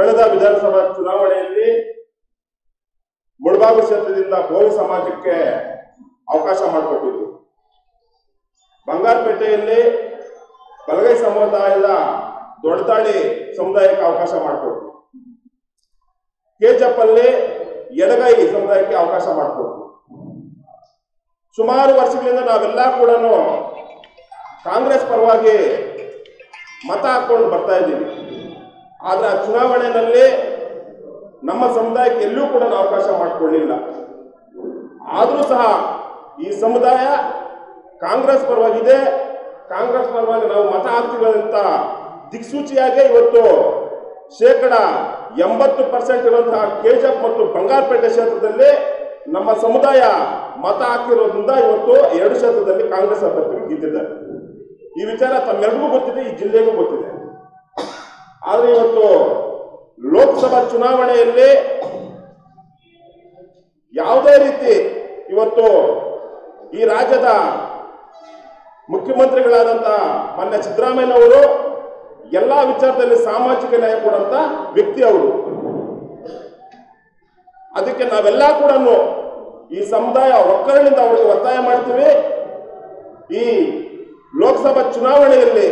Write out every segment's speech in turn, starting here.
ಕಳೆದ ವಿಧಾನಸಭಾ ಚುನಾವಣೆಯಲ್ಲಿ ಮುಳಬಾಗು ಕ್ಷೇತ್ರದಿಂದ ಗೋವಿ ಸಮಾಜಕ್ಕೆ ಅವಕಾಶ ಮಾಡಿಕೊಟ್ಟಿದ್ರು. ಬಂಗಾರಪೇಟೆಯಲ್ಲಿ ಬಲಗೈ ಸಮುದಾಯದ ದೊಡ್ಡದಾಳಿ ಸಮುದಾಯಕ್ಕೆ ಅವಕಾಶ ಮಾಡಿಕೊಟ್ರು. ಕೆಜಪ್ಪಲ್ಲಿ ಎಡಗೈ ಸಮುದಾಯಕ್ಕೆ ಅವಕಾಶ ಮಾಡಿಕೊಟ್ರು. ಸುಮಾರು ವರ್ಷಗಳಿಂದ ನಾವೆಲ್ಲ ಕೂಡ ಕಾಂಗ್ರೆಸ್ ಪರವಾಗಿ ಮತ ಹಾಕೊಂಡು ಬರ್ತಾ ಇದ್ದೀವಿ. ಆದ್ರೆ ಆ ಚುನಾವಣೆಯಲ್ಲಿ ನಮ್ಮ ಸಮುದಾಯಕ್ಕೆ ಎಲ್ಲೂ ಕೂಡ ಅವಕಾಶ ಮಾಡಿಕೊಳ್ಳಿಲ್ಲ ಆದರೂ ಸಹ ಈ ಸಮುದಾಯ ಕಾಂಗ್ರೆಸ್ ಪರವಾಗಿದೆ. ಕಾಂಗ್ರೆಸ್ ಪರವಾಗಿ ನಾವು ಮತ ಹಾಕ್ತೀವಿ ದಿಕ್ಸೂಚಿಯಾಗೇ ದಿಕ್ಸೂಚಿಯಾಗಿ ಇವತ್ತು ಶೇಕಡ ಎಂಬತ್ತು ಪರ್ಸೆಂಟ್ ಇರುವಂತಹ ಕೆಜಪ್ ಮತ್ತು ಬಂಗಾರಪೇಟೆ ಕ್ಷೇತ್ರದಲ್ಲಿ ನಮ್ಮ ಸಮುದಾಯ ಮತ ಹಾಕಿರೋದ್ರಿಂದ ಇವತ್ತು ಎರಡು ಕ್ಷೇತ್ರದಲ್ಲಿ ಕಾಂಗ್ರೆಸ್ ಅಭ್ಯರ್ಥಿಗಳು ಗೆದ್ದಿದ್ದಾರೆ. ಈ ವಿಚಾರ ತಮ್ಮೆಲ್ಲರಿಗೂ ಗೊತ್ತಿದೆ, ಈ ಜಿಲ್ಲೆಗೂ ಗೊತ್ತಿದೆ. ಆದರೆ ಇವತ್ತು ಲೋಕಸಭಾ ಚುನಾವಣೆಯಲ್ಲಿ ಯಾವುದೇ ರೀತಿ ಇವತ್ತು ಈ ರಾಜ್ಯದ ಮುಖ್ಯಮಂತ್ರಿಗಳಾದಂಥ ಮಾನ್ಯ ಸಿದ್ದರಾಮಯ್ಯನವರು ಎಲ್ಲ ವಿಚಾರದಲ್ಲಿ ಸಾಮಾಜಿಕ ನ್ಯಾಯ ಕೊಡುವಂತ ವ್ಯಕ್ತಿ ಅವರು. ಅದಕ್ಕೆ ನಾವೆಲ್ಲ ಕೂಡ ಈ ಸಮುದಾಯ ಒಕ್ಕರಣೆಯಿಂದ ಅವರಿಗೆ ಒತ್ತಾಯ ಮಾಡ್ತೀವಿ. ಈ ಲೋಕಸಭಾ ಚುನಾವಣೆಯಲ್ಲಿ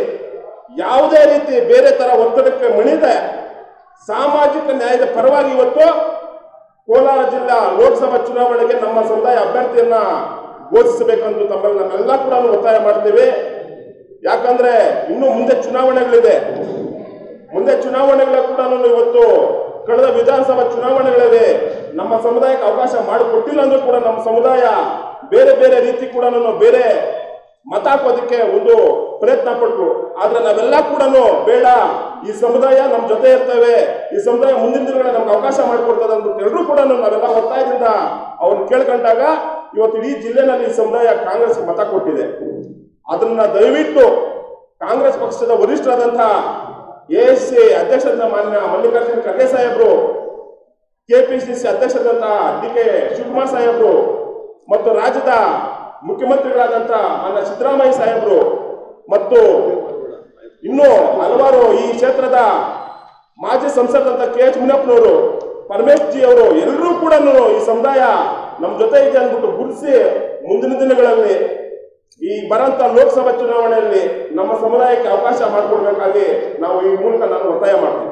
ಯಾವುದೇ ರೀತಿ ಬೇರೆ ತರ ಒತ್ತಡಕ್ಕೆ ಮಣಿದೆ, ಸಾಮಾಜಿಕ ನ್ಯಾಯದ ಪರವಾಗಿ ಇವತ್ತು ಕೋಲಾರ ಜಿಲ್ಲಾ ಲೋಕಸಭಾ ಚುನಾವಣೆಗೆ ನಮ್ಮ ಸಮುದಾಯ ಅಭ್ಯರ್ಥಿಯನ್ನ ಘೋಷಿಸಬೇಕಂತ ತಮ್ಮಲ್ಲಿ ನಾವೆಲ್ಲ ಕೂಡ ಒತ್ತಾಯ ಮಾಡ್ತೀವಿ. ಯಾಕಂದ್ರೆ ಇನ್ನು ಮುಂದೆ ಚುನಾವಣೆಗಳಿದೆ. ಮುಂದೆ ಚುನಾವಣೆಗಳ ಕೂಡ ಇವತ್ತು ಕಳೆದ ವಿಧಾನಸಭಾ ಚುನಾವಣೆಗಳಲ್ಲಿ ನಮ್ಮ ಸಮುದಾಯಕ್ಕೆ ಅವಕಾಶ ಮಾಡಿಕೊಟ್ಟಿಲ್ಲ ಅಂದ್ರೂ ಕೂಡ ನಮ್ಮ ಸಮುದಾಯ ಬೇರೆ ಬೇರೆ ರೀತಿ ಕೂಡ ಬೇರೆ ಮತ ಹಾಕೋದಕ್ಕೆ ಒಂದು ಪ್ರಯತ್ನ ಪಟ್ರು. ಆದ್ರೆ ನಾವೆಲ್ಲ ಕೂಡ ಬೇಡ, ಈ ಸಮುದಾಯ ನಮ್ಮ ಜೊತೆ ಇರ್ತೇವೆ, ಈ ಸಮುದಾಯ ಮುಂದಿನ ದಿನಗಳ ನಮ್ಗೆ ಅವಕಾಶ ಮಾಡಿಕೊಡ್ತದೆ ಅಂತ ಎಲ್ಲರೂ ಕೂಡ ನಾವೆಲ್ಲ ಒತ್ತಾಯದಿಂದ ಅವ್ರನ್ನ ಕೇಳ್ಕೊಂಡಾಗ ಇವತ್ತು ಇಡೀ ಜಿಲ್ಲೆನಲ್ಲಿ ಈ ಸಮುದಾಯ ಕಾಂಗ್ರೆಸ್ ಮತ ಕೊಟ್ಟಿದೆ. ಅದನ್ನ ದಯವಿಟ್ಟು ಕಾಂಗ್ರೆಸ್ ಪಕ್ಷದ ವರಿಷ್ಠರಾದಂತಹ ಎ ಎಸ್ ಸಿ ಅಧ್ಯಕ್ಷರಾದ ಮಾನ್ಯ ಮಲ್ಲಿಕಾರ್ಜುನ ಖರ್ಗೆ ಸಾಹೇಬರು ಕೆಪಿಸಿಸಿ ಅಧ್ಯಕ್ಷರಾದಂತಹ ಡಿ ಕೆ ಶಿವಕುಮಾರ್ ಸಾಹೇಬ್ರು ಮತ್ತು ರಾಜ್ಯದ ಮುಖ್ಯಮಂತ್ರಿಗಳಾದಂಥ ಮಾನ್ಯ ಸಿದ್ದರಾಮಯ್ಯ ಸಾಹೇಬರು ಮತ್ತು ಇನ್ನು ಹಲವಾರು ಈ ಕ್ಷೇತ್ರದ ಮಾಜಿ ಸಂಸದಂತ ಕೆ ಎಚ್ ಮುನಿಯಪ್ಪನವರು ಪರಮೇಶ್ ಜಿ ಅವರು ಎಲ್ಲರೂ ಕೂಡ ಈ ಸಮುದಾಯ ನಮ್ಮ ಜೊತೆ ಇದೆ ಅಂದ್ಬಿಟ್ಟು ಗುರುತಿಸಿ ಮುಂದಿನ ದಿನಗಳಲ್ಲಿ ಈ ಬರಂತ ಲೋಕಸಭಾ ಚುನಾವಣೆಯಲ್ಲಿ ನಮ್ಮ ಸಮುದಾಯಕ್ಕೆ ಅವಕಾಶ ಮಾಡಿಕೊಡ್ಬೇಕಾಗಿ ನಾವು ಈ ಮೂಲಕ ನಾನು ಒತ್ತಾಯ ಮಾಡ್ತೀನಿ.